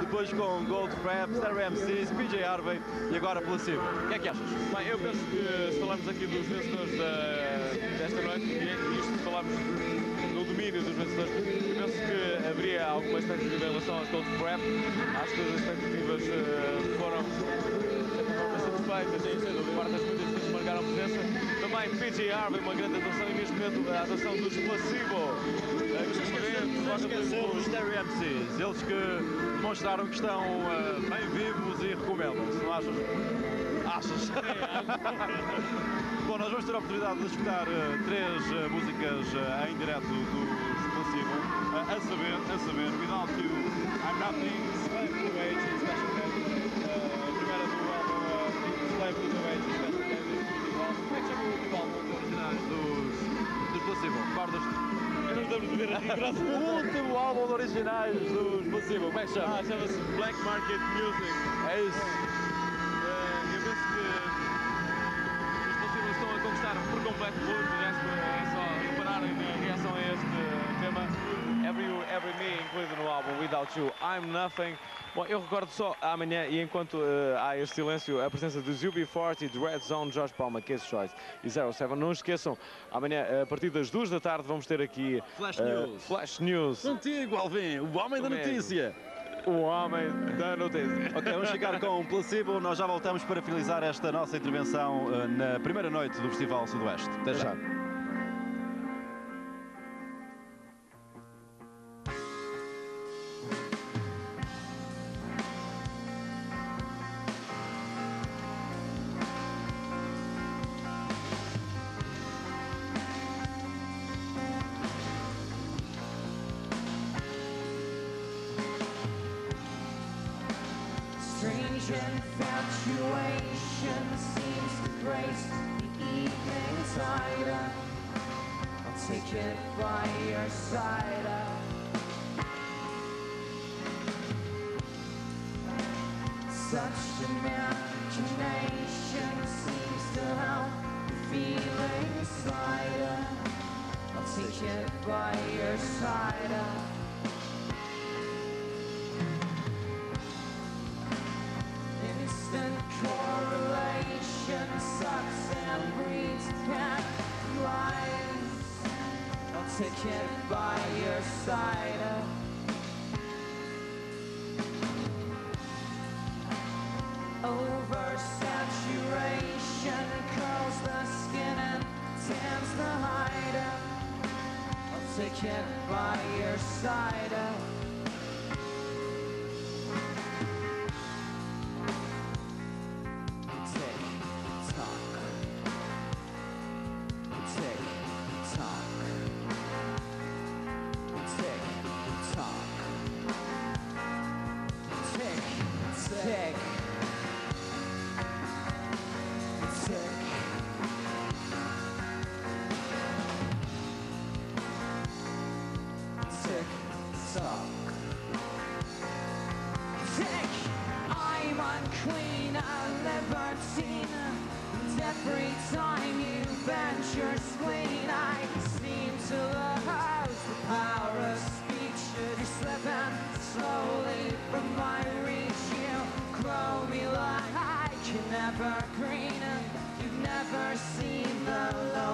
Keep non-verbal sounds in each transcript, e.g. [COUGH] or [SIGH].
Depois com Gold Crab, Stereo MCs, PJ Harvey e agora Placebo. O que é que achas? Bem, eu penso que se falarmos aqui dos vencedores desta noite, e isto se falarmos no domínio dos vencedores, penso que haveria alguma expectativa em relação aos Gold Crab. Acho que as expectativas uh, foram satisfeitas, em sendo parte das muitas pessoas marcaram presença. Também PJ Harvey, uma grande atuação, e neste momento a atuação dos Placebo. Não esquecer dos Stereo MCs, eles que demonstraram que estão uh, bem vivos e recomendam-se, não achas? Achas? [LAUGHS] Bom, nós vamos ter a oportunidade de escutar uh, três uh, músicas em direto dos Placebo, a saber, a saber, Without You, I'm Nothing, Slave to the Age, Special Guest, a primeira do álbum Slave to the Age, Special Guest, como é que chama o último álbum originais dos, dos Placebo? Recordas-te? o último álbum originais dos Placebo, como é que chama? Ah, chama-se Black Market Music. É isso. Uh, eu penso que os Placebo estão a conquistar por completo o público, é só repararem na Every, Me, incluído no álbum Without You, I'm Nothing. Bom, eu recordo só amanhã, e enquanto uh, há este silêncio, a presença de UB40, de Red Zone, Jorge Palma, Case Choice e 07. Não esqueçam, amanhã, a partir das 2 da tarde, vamos ter aqui Flash uh, News. Flash News. Contigo, Alvin, o homem da notícia. O homem da notícia. Ok, vamos ficar com o Placebo. Nós já voltamos para finalizar esta nossa intervenção uh, na primeira noite do Festival Sudoeste. Até já. Infatuation seems to grace the evening tide. I'll take it by your side. Such imagination seems to help the feeling inside. I'll take it by your side. to get by your side. Oversaturation curls the skin and tans the hide. I'll take by your side. seen the light.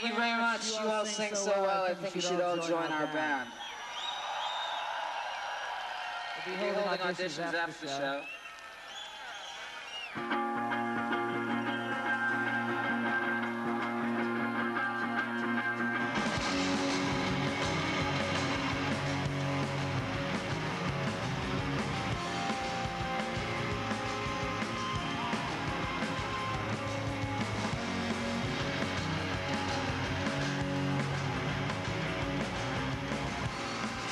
Thank you very much. You all sing so well. I think you should all join our band. We'll be holding auditions after the show.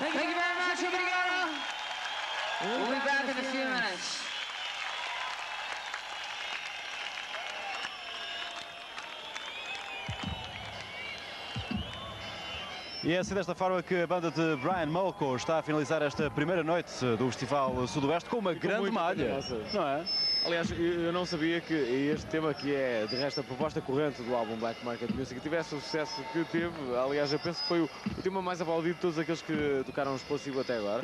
Thank you very much, obrigado. We'll be back in a few minutes. E é assim desta forma que a banda de Brian Molko está a finalizar esta primeira noite do Festival Sudoeste com uma grande muito malha. Não é? Aliás, eu não sabia que este tema, que é de resto a proposta corrente do álbum Black Market Music, tivesse o sucesso que teve. Aliás, eu penso que foi o, o tema mais aplaudido de todos aqueles que tocaram o explosivo até agora.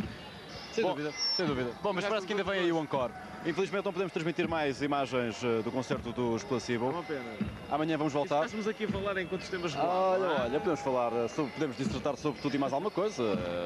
Sem Bom, dúvida, sem dúvida. Bom, mas parece que ainda vem aí o encore. Infelizmente não podemos transmitir mais imagens eh, do concerto do É Explosivo. uma pena. Amanhã vamos voltar. estivéssemos aqui a falar enquanto estamos lá. Olha, é? olha, podemos falar eh, sobre, podemos dissertar sobre tudo e mais alguma coisa.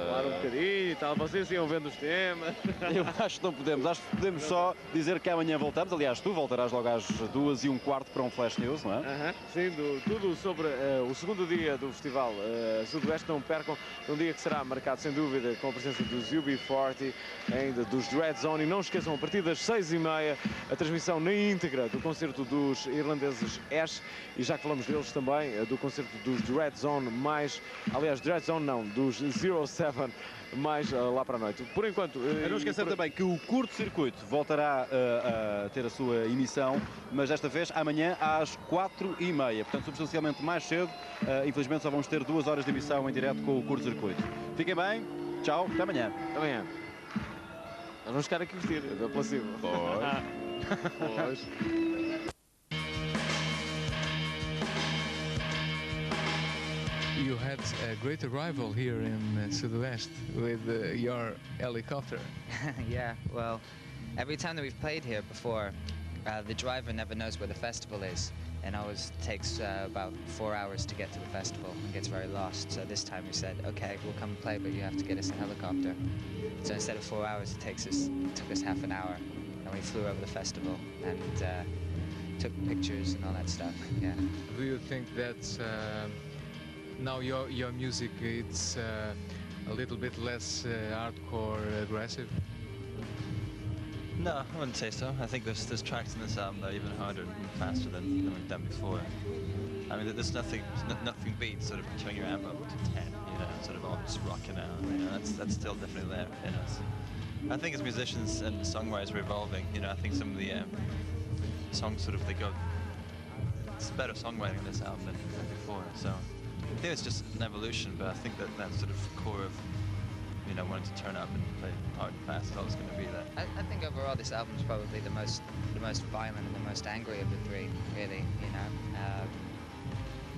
Falar um bocadinho e tal. Vocês iam vendo os temas. [LAUGHS] Eu acho que não podemos, acho que podemos só dizer que amanhã voltamos. Aliás, tu voltarás logo às duas e um quarto para um Flash News, não é? Aham, Sim, do- tudo sobre eh, o segundo dia do Festival eh, Sudoeste. Não percam, um dia que será marcado sem dúvida com a presença dos UB40, ainda dos Dread Zone. E não esqueçam, a partir das seis e meia, a transmissão na íntegra do concerto dos irlandeses Ash. E já que falamos deles também, eh, do concerto dos Dread Zone, mais, aliás, Dread Zone não, dos Zero Seven, mais eh, lá para a noite. Por enquanto. A não esquecer por- também que o curto-circuito voltará uh, a ter a sua emissão, mas desta vez amanhã às quatro e meia, portanto substancialmente mais cedo. Uh, infelizmente só vamos ter duas horas de emissão em direto com o curto-circuito. Fiquem bem, tchau, até amanhã. Amanhã. Nós vamos ficar aqui vestir, é placebo. Pois. You had a great arrival here in uh, Sudoest with uh, your helicopter. [LAUGHS] yeah, well, every time that we've played here before, uh, the driver never knows where the festival is and always takes uh, about four hours to get to the festival and gets very lost. So this time we said, okay, we'll come and play, but you have to get us a helicopter. So instead of four hours, it takes us it took us half an hour, and we flew over the festival and uh, took pictures and all that stuff. Yeah. Do you think that uh, now your your music it's uh, a little bit less uh, hardcore aggressive? No, I wouldn't say so. I think there's there's tracks in this album that are even harder and faster than, than we've done before. I mean, there's nothing nothing beats sort of turning your amp up to 10, you know, sort of all just rocking out. You know, that's that's still definitely there in us. I think as musicians and songwriters we're evolving. You know, I think some of the um, songs sort of they go. It's better songwriting on this album than, than before. So I think it's just an evolution, but I think that that sort of core of you know wanting to turn up and play hard and fast I was going to be there. I, I think overall this album is probably the most the most violent and the most angry of the three. Really, you know. Um,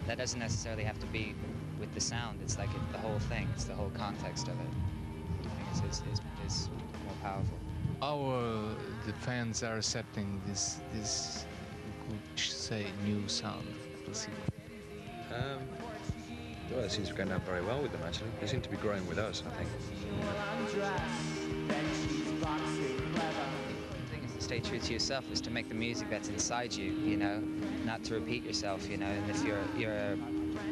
that doesn't necessarily have to be with the sound. It's like it, the whole thing. It's the whole context of it. I think is is, is, is more powerful. How uh, the fans are accepting this this we could say new sound? Placebo? Um, well, it seems to be going down very well with them actually. They seem to be growing with us, I think. The thing is to stay true to yourself is to make the music that's inside you, you know, not to repeat yourself, you know. And if you're you're,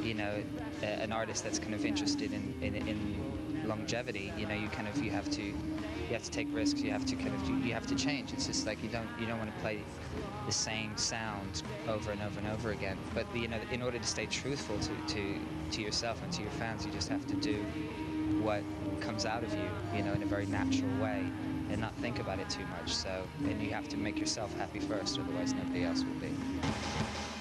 you know, a, an artist that's kind of interested in, in in longevity, you know, you kind of you have to you have to take risks. You have to kind of you, you have to change. It's just like you don't you don't want to play the same sound over and over and over again. But you know, in order to stay truthful to to to yourself and to your fans, you just have to do what comes out of you, you know, in a very natural way and not think about it too much. So, and you have to make yourself happy first, otherwise nobody else will be.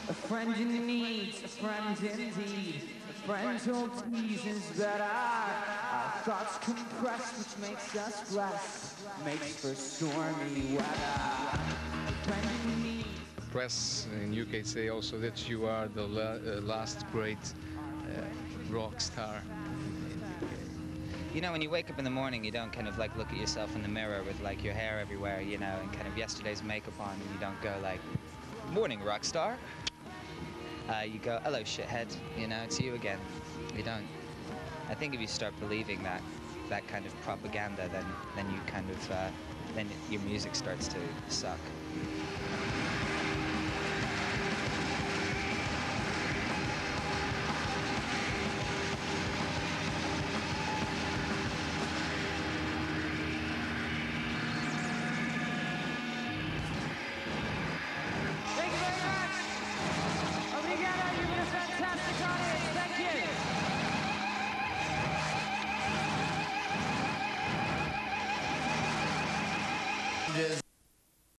A friend in need, a friend indeed. A friend who'll tease is better. Our thoughts compress, which makes us blessed. Makes for stormy weather. A friend in need. Press in UK say also that you are the la- uh, last great uh, rock star. You know, when you wake up in the morning, you don't kind of like look at yourself in the mirror with like your hair everywhere, you know, and kind of yesterday's makeup on, and you don't go like, "Morning, rock star." Uh, you go, "Hello, shithead," you know, it's you again. You don't. I think if you start believing that that kind of propaganda, then then you kind of uh, then your music starts to suck.